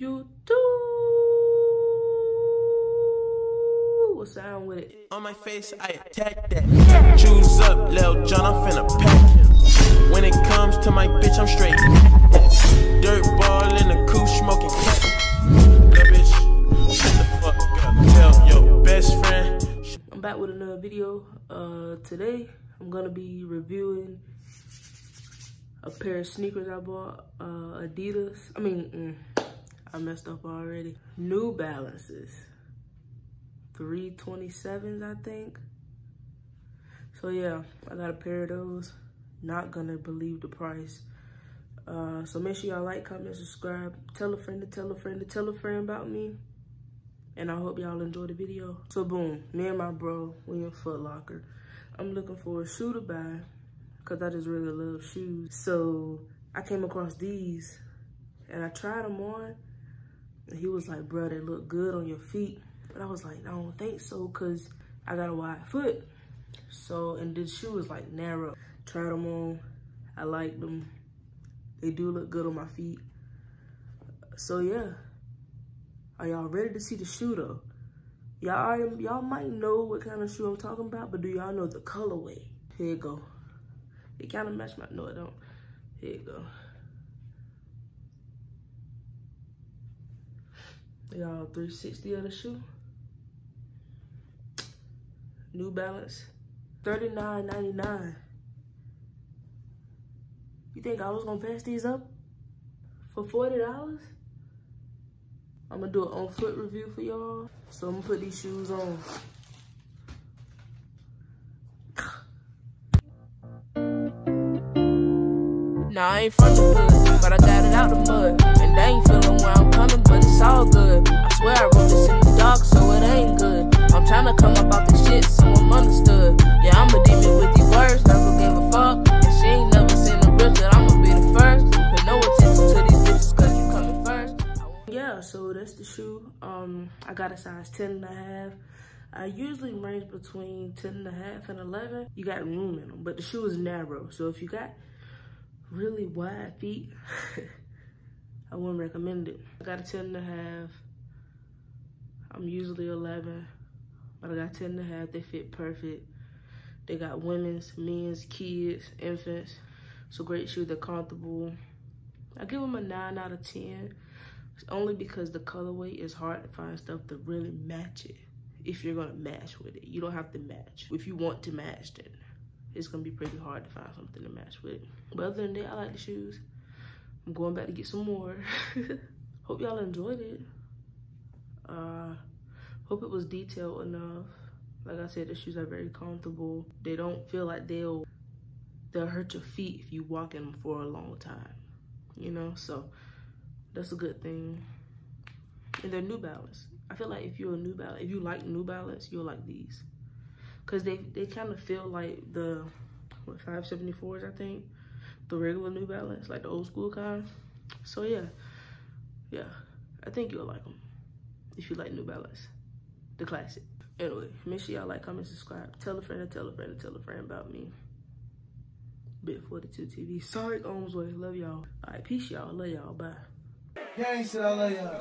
You do. What's sound with it? On my face, I attack that. Choose up, Lil John, I'm finna pack him. When it comes to my bitch, I'm straight. Dirt ball in the coupe, smoking cat. That bitch, shut the fuck up. Tell your best friend. I'm back with another video. Uh, today, I'm gonna be reviewing a pair of sneakers I bought. Uh, Adidas. I mean, mm, I messed up already. New Balances. 327s, I think. So yeah, I got a pair of those. Not gonna believe the price. Uh, so make sure y'all like, comment, subscribe. Tell a friend to tell a friend to tell a friend about me. And I hope y'all enjoy the video. So boom, me and my bro, we in Foot Locker. I'm looking for a shoe to buy because I just really love shoes. So I came across these and I tried them on. And he was like, bro, they look good on your feet. But I was like, I don't think so because I got a wide foot. So, and this shoe is like narrow. Tried them on. I like them. They do look good on my feet. So yeah. Are y'all ready to see the shoe though? Y'all y'all might know what kind of shoe I'm talking about, but do y'all know the colorway? Here you go. It kind of match my, no it don't. Here you go. Y'all 360 of the shoe. New Balance, $39.99. You think I was gonna pass these up for $40? I'm gonna do an on foot review for y'all. So I'm gonna put these shoes on. Nah, I ain't from the hood, but I got it out the mud. That's the shoe. Um, I got a size 10 and a half. I usually range between 10 and a half and 11. You got room in them, but the shoe is narrow. So if you got really wide feet, I wouldn't recommend it. I got a 10 and a half. I'm usually 11, but I got 10 and a half. They fit perfect. They got women's, men's, kids, infants. So great shoe, they're comfortable. I give them a nine out of 10. It's only because the colorway is hard to find stuff to really match it. If you're gonna match with it, you don't have to match. If you want to match, then it's gonna be pretty hard to find something to match with it. But other than that, I like the shoes. I'm going back to get some more. hope y'all enjoyed it. Uh, hope it was detailed enough. Like I said, the shoes are very comfortable. They don't feel like they'll they'll hurt your feet if you walk in them for a long time. You know, so that's a good thing. And they're New Balance. I feel like if you're a New Balance, if you like New Balance, you'll like these. Cause they, they kind of feel like the, what, 574s, I think. The regular New Balance, like the old school kind. So yeah, yeah, I think you'll like them. If you like New Balance, the classic. Anyway, make sure y'all like, comment, subscribe. Tell a friend, tell a friend, tell a friend about me. Big 42 TV. Sorry, Oamsway. Love y'all. All right, peace, y'all. Love y'all. Bye. Gangsta, I love y'all.